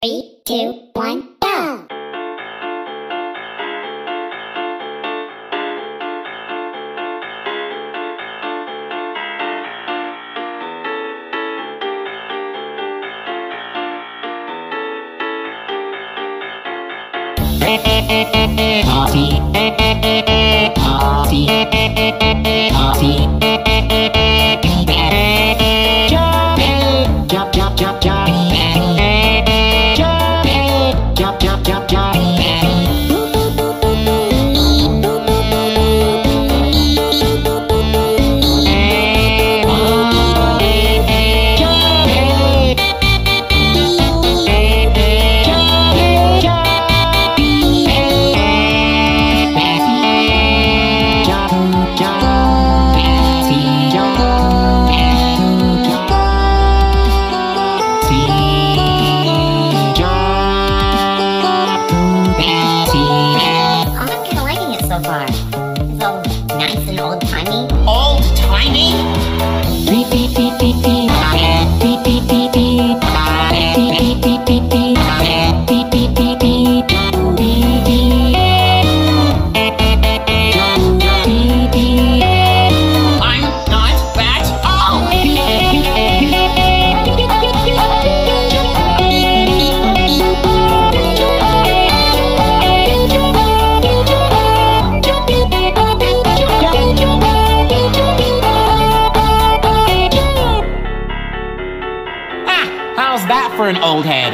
Three, two, one, go! Party, party, party. Jump, jump, jump. Jump, simplified. So nice and old-timey. Old-timey? That for an old head?